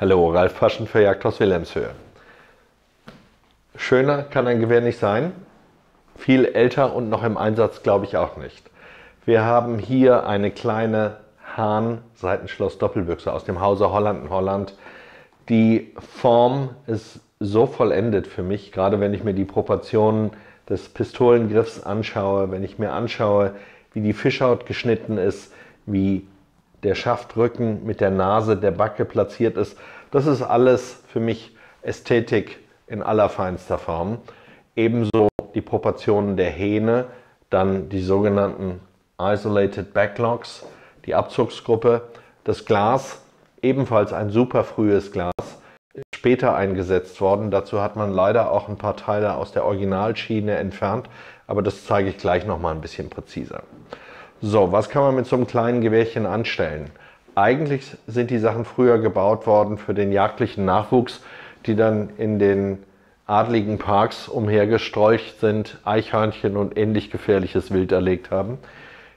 Hallo, Ralf Paschen für Jagdhaus Wilhelmshöhe. Schöner kann ein Gewehr nicht sein. Viel älter und noch im Einsatz glaube ich auch nicht. Wir haben hier eine kleine Hahn Seitenschloss Doppelbüchse aus dem Hause Holland in Holland. Die Form ist so vollendet für mich, gerade wenn ich mir die Proportionen des Pistolengriffs anschaue, wenn ich mir anschaue, wie die Fischhaut geschnitten ist, wie der Schaftrücken mit der Nase der Backe platziert ist. Das ist alles für mich Ästhetik in allerfeinster Form. Ebenso die Proportionen der Hähne, dann die sogenannten Isolated Backlogs, die Abzugsgruppe. Das Glas, ebenfalls ein super frühes Glas, ist später eingesetzt worden. Dazu hat man leider auch ein paar Teile aus der Originalschiene entfernt, aber das zeige ich gleich noch mal ein bisschen präziser. So, was kann man mit so einem kleinen Gewehrchen anstellen? Eigentlich sind die Sachen früher gebaut worden für den jagdlichen Nachwuchs, die dann in den adligen Parks umhergestrolcht sind, Eichhörnchen und ähnlich gefährliches Wild erlegt haben.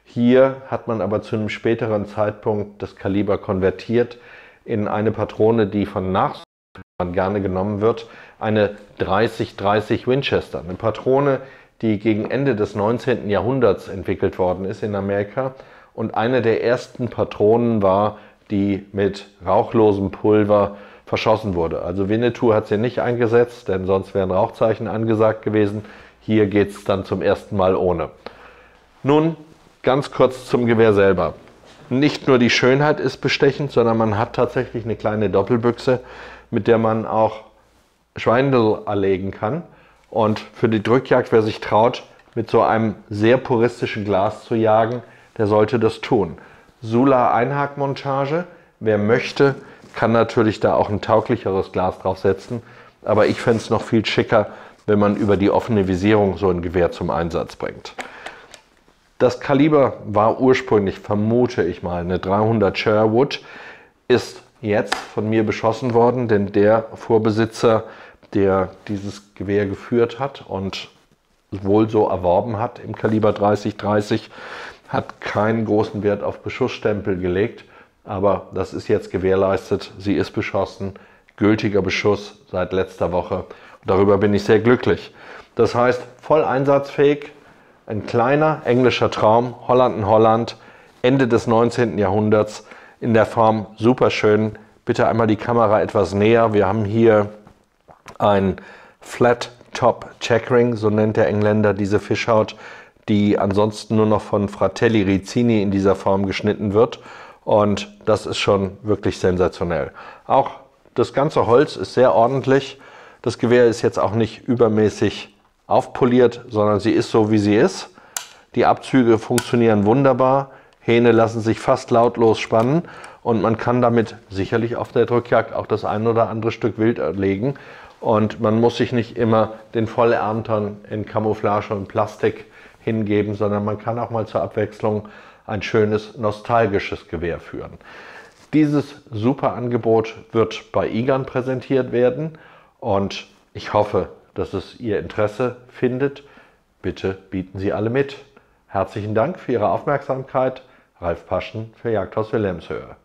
Hier hat man aber zu einem späteren Zeitpunkt das Kaliber konvertiert in eine Patrone, die von Nachsuchern gerne genommen wird, eine 30-30 Winchester. Eine Patrone, die gegen Ende des 19. Jahrhunderts entwickelt worden ist in Amerika und eine der ersten Patronen war, die mit rauchlosem Pulver verschossen wurde. Also Winnetou hat sie nicht eingesetzt, denn sonst wären Rauchzeichen angesagt gewesen. Hier geht es dann zum ersten Mal ohne. Nun ganz kurz zum Gewehr selber. Nicht nur die Schönheit ist bestechend, sondern man hat tatsächlich eine kleine Doppelbüchse, mit der man auch Schweindel erlegen kann. Und für die Drückjagd, wer sich traut, mit so einem sehr puristischen Glas zu jagen, der sollte das tun. Sula Einhakmontage, wer möchte, kann natürlich da auch ein tauglicheres Glas draufsetzen. Aber ich fände es noch viel schicker, wenn man über die offene Visierung so ein Gewehr zum Einsatz bringt. Das Kaliber war ursprünglich, vermute ich mal, eine 300 Sherwood, ist jetzt von mir beschossen worden, denn der Vorbesitzer der dieses Gewehr geführt hat und wohl so erworben hat im Kaliber 30-30, hat keinen großen Wert auf Beschussstempel gelegt, aber das ist jetzt gewährleistet. Sie ist beschossen, gültiger Beschuss seit letzter Woche. Und darüber bin ich sehr glücklich. Das heißt, voll einsatzfähig, ein kleiner englischer Traum, Holland in Holland, Ende des 19. Jahrhunderts, in der Form super schön. Bitte einmal die Kamera etwas näher. Wir haben hier ein Flat Top Checkering, so nennt der Engländer diese Fischhaut, die ansonsten nur noch von Fratelli Rizzini in dieser Form geschnitten wird. Und das ist schon wirklich sensationell. Auch das ganze Holz ist sehr ordentlich. Das Gewehr ist jetzt auch nicht übermäßig aufpoliert, sondern sie ist so, wie sie ist. Die Abzüge funktionieren wunderbar. Hähne lassen sich fast lautlos spannen und man kann damit sicherlich auf der Drückjagd auch das ein oder andere Stück Wild erlegen. Und man muss sich nicht immer den Vollerntern in Camouflage und Plastik hingeben, sondern man kann auch mal zur Abwechslung ein schönes nostalgisches Gewehr führen. Dieses super Angebot wird bei IGAN präsentiert werden und ich hoffe, dass es Ihr Interesse findet. Bitte bieten Sie alle mit. Herzlichen Dank für Ihre Aufmerksamkeit. Ralf Paschen für Jagdhaus Wilhelmshöhe.